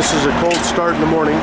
this is a cold start in the morning.